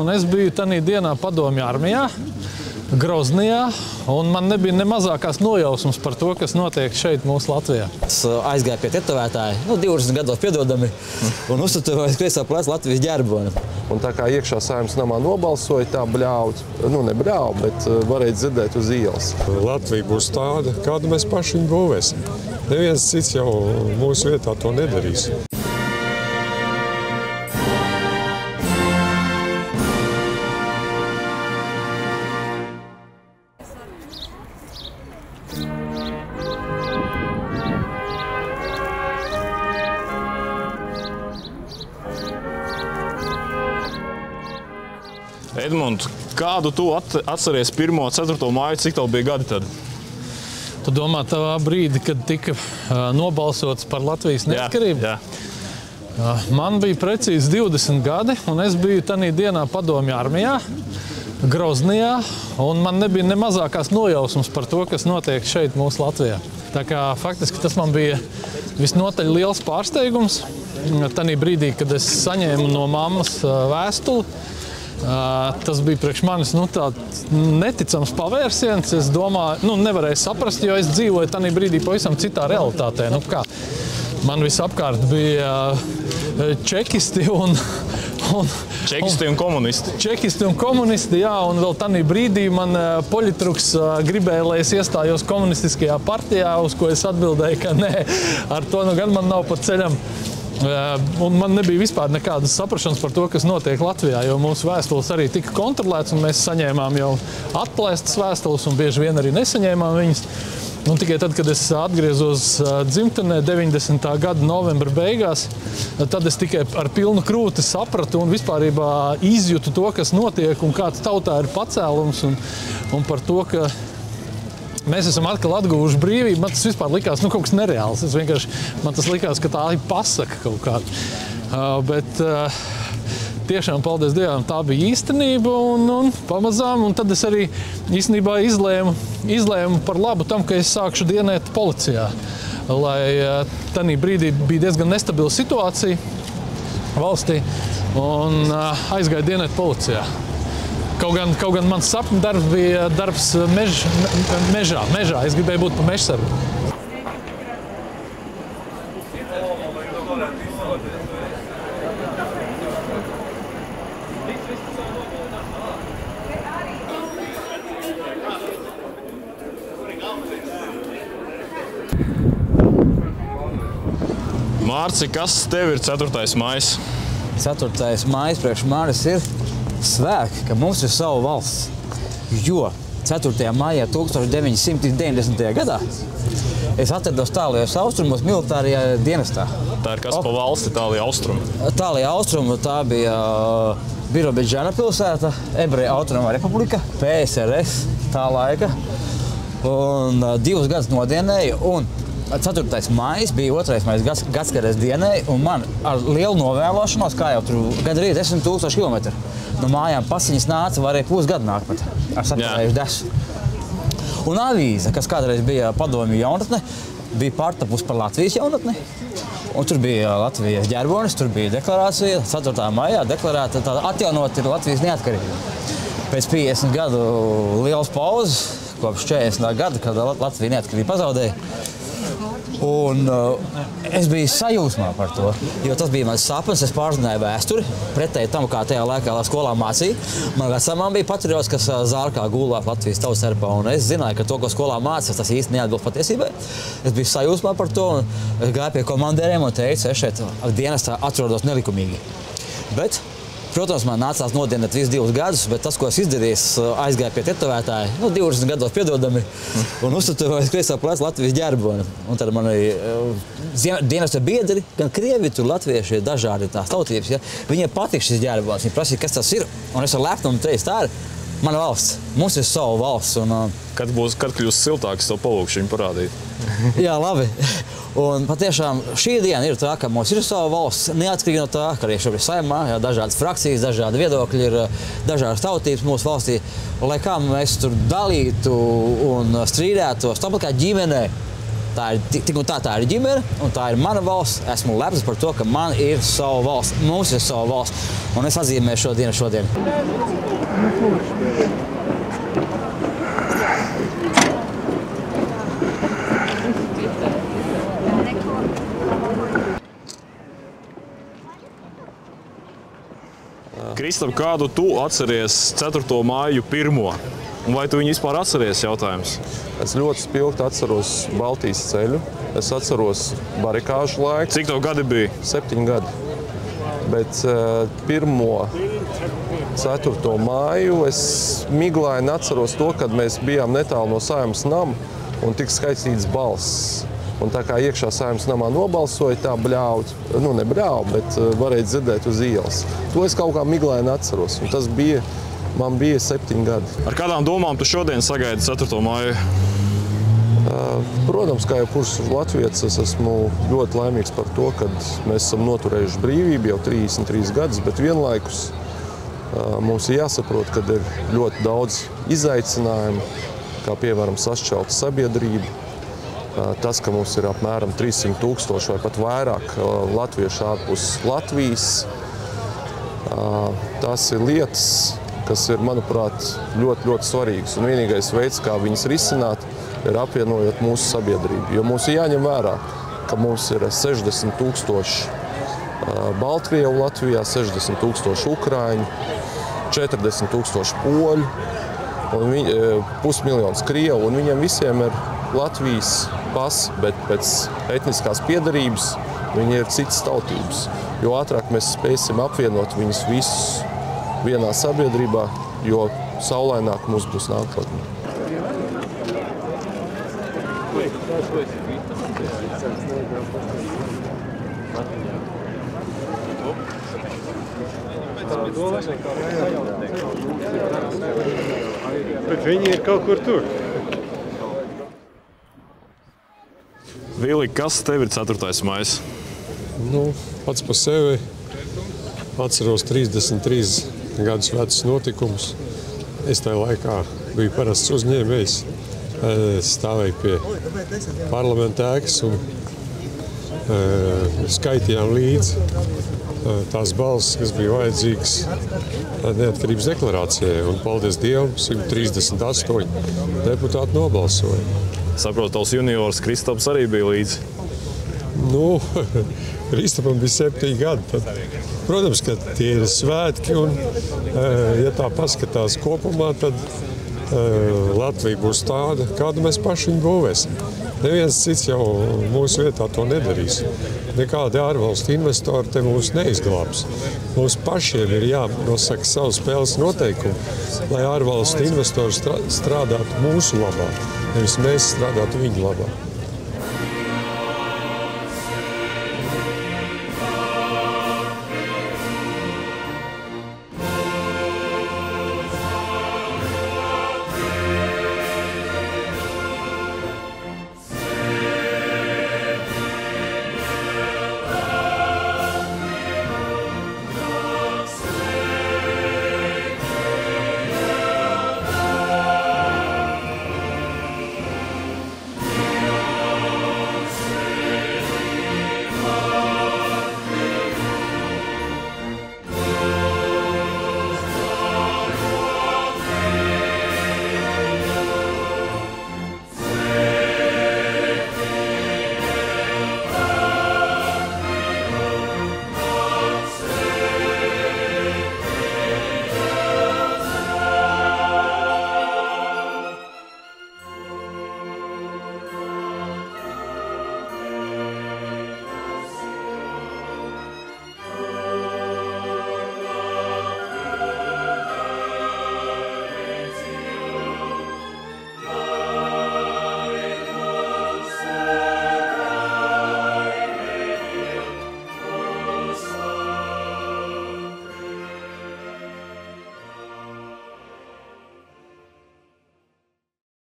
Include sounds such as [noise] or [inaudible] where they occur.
un es biju tajā dienā padomju armijā. Groznijā, un man nebija ne mazākās nojausmas par to, kas notiek šeit, mūsu Latvijā. Es uh, aizgāju pie tetovētāja, nu, 20 gados piedodami, un uztetovēju kreisā plēsa Latvijas ģērboni. Un tā kā iekšā saimnes namā nobalsoja, tā bļauj, nu ne bļauj, bet uh, varēja dzirdēt uz ielas. Latvija būs tāda, kādu mēs paši viņu būvēsim. Neviens cits jau mūsu vietā to nedarīs. Edmunds, kādu tu at- atceries pirmo 4. māju, cik tev bija gadi tad? Tu domā, tajā brīdī, kad tika nobalsots par Latvijas neatkarību? Jā, Uh, Man bija precīzi 20 gadi, un es biju tajā dienā padomju armijā, Groznijā, un man nebija ne mazākās nojausmas par to, kas notiek šeit, mūsu Latvijā. Tā kā faktiski tas man bija visnotaļ liels pārsteigums. Tajā brīdī, kad es saņēmu no mammas vēstuli, tas bija priekš manis nu, neticams pavērsiens. Es domāju, nu, nevarēju saprast, jo es dzīvoju tajā brīdī pavisam citā realitātē. Nu, kā? Man visapkārt bija čekisti un, un, Čekisti un komunisti. Čekisti un komunisti, jā, un vēl tajā brīdī man Poļitruks uh, gribēja, lai es iestājos komunistiskajā partijā, uz ko es atbildēju, ka nē, ar to nu gan man nav pa ceļam. Uh, Un man nebija vispār nekādas saprašanas par to, kas notiek Latvijā, jo mūsu vēstules arī tika kontrolētas, un mēs saņēmām jau atklāstas vēstules, un bieži vien arī nesaņēmām viņas. Un tikai tad, kad es atgriezos uh, dzimtenē 90. gada novembra beigās, uh, tad es tikai ar pilnu krūti sapratu un vispār izjūtu to, kas notiek un kāds tautā ir pacēlums un, un par to, ka mēs esam atkal atguvuši brīvību. Man tas vispār likās nu, kaut kas nereāls. Es vienkārši, man tas likās, ka tā ir pasaka kaut kāda. Uh, bet, uh, Tiešām, paldies Dievam, tā bija īstenība. Un, un, pamazām, un tad es arī īstenībā izlēmu, izlēmu par labu tam, ka es sākšu dienēt policijā. Lai uh, tajā brīdī bija diezgan nestabila situācija valstī, un uh, aizgāju dienēt policijā. Kaut gan, kaut gan mans sapņu darbs bija darbs mež, me- mežā, mežā. Es gribēju būt par mežsargu. Mārci, kas tev ir 4. maija? 4. maija priekš manis ir svēki, ka mums ir sava valsts. Jo 4. maijā 1990. gadā es atrados tālajos austrumos militārajā dienestā. Tā ir kas pa valsti, tālāk austrumi. Tālajā austrumu tā bija uh, Birobidžāna pilsēta, Ebreja Autonoma Republika, PSRS tā laika. Un uh, divus gadus nodienēju. Un 4. maija bija 2. maija gads, gadskāres dienai, un man ar lielu novēlošanos, kā jau tur gandrīz 10,000 km no mājām pasiņas nāca, varēja pusgadu nākt ar sakarējušu desu. Un avīze, kas kādreiz bija padomju jaunatne, bija pārtapusi par Latvijas jaunatni. Un tur bija Latvijas ģerbonis, tur bija deklarācija. 4. maijā deklarēta tāda atjaunot ir Latvijas neatkarība. Pēc 50 gadu lielas pauzes, kopš 40. gada, kad Lat- Latvija neatkarību pazaudēja. Un, uh, es biju sajūsmā par to, jo tas bija mans sapnis. Es pārzināju vēsturi, pretēji tam, kā tajā laikā skolā mācīja. Man vecumā bija patriots, kas uh, zārkā gulēt Latvijas tautas. Un es zināju, ka to, ko skolā mācās, tas īsti neatbilst patiesībai. Es biju sajūsmā par to, un gāju pie komandieriem un teicu, es šeit dienestā atrodos nelikumīgi. Bet Protams, man nācās nodienēt visus divus gadus, bet tas, ko es izdarīju, uh, aizgāju pie tetovētāja, nu, 20 gados piedodami, un uztetovēju kreisā plēsa Latvijas ģerboni. Un tad man arī uh, dienesta biedri, gan krievi, tur latvieši, dažādi tās tautības, ja, viņiem patīk šis ģerbons. Viņi prasīja, kas tas ir, un es ar lepnumu teicu, tā ir mana valsts, mums ir sava valsts. Un, uh, Kad būs, kad kļūs siltāks, tev palūkšu viņu parādīt. Jā, labi. Un patiešām šī diena ir tā, ka mums ir sava valsts, neatkarīgi no tā, ka arī šobrīd ir saimā, jā, dažādas frakcijas, dažādi viedokļi, ir dažādas tautības mūsu valstī. Lai kā mēs tur dalītu un strīdētos, tāpat kā ģimenē, Tā ir tik un tā, tā ir ģimene, un tā ir mana valsts. Esmu lepns par to, ka man ir sava valsts, mums ir sava valsts, un es atzīmēju šo dienu šodien. Kristap, kādu tu atceries 4. māju pirmo? Un vai tu viņu vispār atceries? Jautājums. Es ļoti spilgti atceros Baltijas ceļu. Es atceros barikāžu laiku, Cik tev gadi bija? septiņi gadi. Bet uh, pirmo 4. māju es miglaini atceros to, kad mēs bijām netālu no saimnes nama un tika skaitīts balss. Un tā kā iekšā saimnes namā nobalsoja, tā bļauja, nu ne bļauja, bet uh, varēja dzirdēt uz ielas. To es kaut kā miglaini atceros. Un tas bija, man bija septiņi gadi. Ar kādām domām tu šodien sagaidi 4. māju? Protams, kā jau kurš Latvijas, es esmu ļoti laimīgs par to, ka mēs esam noturējuši brīvību jau 33 gadus, bet vienlaikus ā, mums ir jāsaprot, ka ir ļoti daudz izaicinājumu, kā piemēram sašķelta sabiedrība. Tas, ka mums ir apmēram 300 tūkstoši vai pat vairāk latviešu ārpus Latvijas, tas ir lietas, kas ir, manuprāt, ļoti, ļoti svarīgas. Un vienīgais veids, kā viņas risināt, ir apvienojot mūsu sabiedrību. Jo mums ir jāņem vērā, ka mums ir 60 tūkstoši Baltkrievu Latvijā, 60 tūkstoši Ukrāņu, 40 tūkstoši Poļu, pusmiljons Krievu, un viņiem visiem ir Latvijas pasi, bet pēc etniskās piedarības viņi ir citas tautības. Jo ātrāk mēs spēsim apvienot viņus visus vienā sabiedrībā, jo saulaināk mums būs nākotnē. Bet viņi ir kaut kur tur. Vili, kas tev ir 4. maija? Nu, pats par sevi atceros 33 gadus vecus notikumus. Es tajā laikā biju parasts uzņēmējs. Stāvēju pie parlamenta ēkas un e, skaitījām līdzi e, tās balsis, kas bija vajadzīgas neatkarības deklarācijai. Un, paldies Dievam, 138 deputāti nobalsoja. Saprotu, tavs juniors Kristaps arī bija līdzi. Nu, [laughs] Kristapam bija septiņi gadi. Tad, protams, ka tie ir svētki. Un, eh, ja tā paskatās kopumā, tad eh, Latvija būs tāda, kādu mēs paši viņu būvēsim. Neviens cits jau mūsu vietā to nedarīs. Nekādi ārvalstu investori te mūs neizglābs. Mums pašiem ir jānosaka savu spēles noteikumu, lai ārvalstu investori strādātu mūsu labā, nevis mēs strādātu viņu labā.